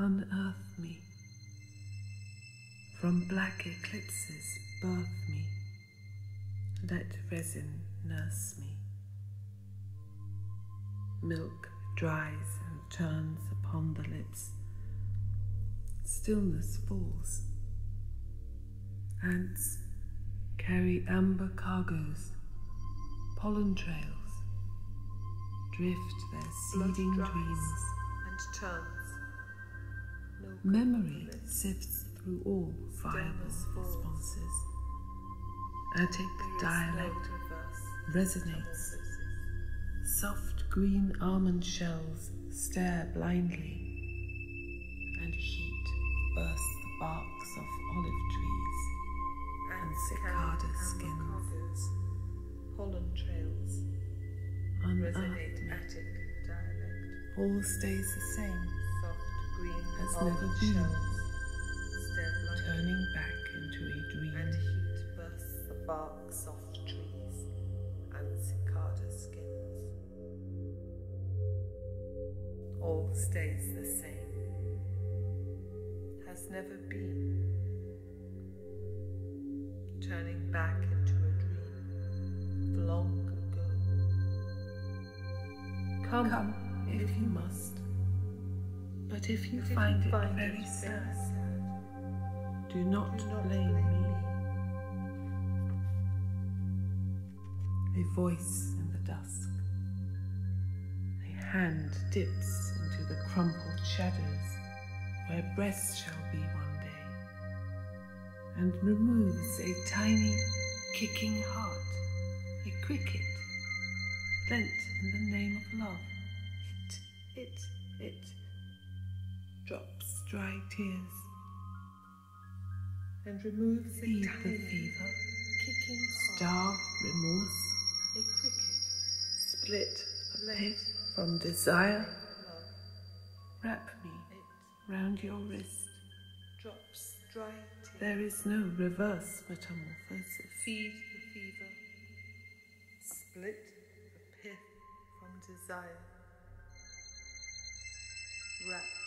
Unearth me. From black eclipses, birth me. Let resin nurse me. Milk dries and turns upon the lips. Stillness falls. Ants carry amber cargoes, pollen trails, drift their seeding dreams. and turns. Memory sifts through all viable responses. Attic dialect resonates. Soft green almond shells stare blindly, and heat bursts the barks of olive trees. and cicada skins. pollen trails, Unearth attic dialect, All stays the same, green Has never been. shells, turning back into a dream. and dream. heat bursts the barks of trees and cicada skins. All stays the same, has never been, turning back into a dream of long ago. Come, Come if you must. But if you But if find you it find very it sad, sad, do not do not blame blame me. A voice in the dusk. A hand dips into the crumpled shadows where breasts shall be one day, and removes a tiny kicking heart, a cricket, lent in the name of love. It, it, it drops dry tears. and removes a Feed the fever, kicking starve remorse, a cricket, split a pit from desire. Wrap me it round your wrist. drops dry tears. There is no reverse metamorphosis. Feed the fever, split the pith from desire. Wrap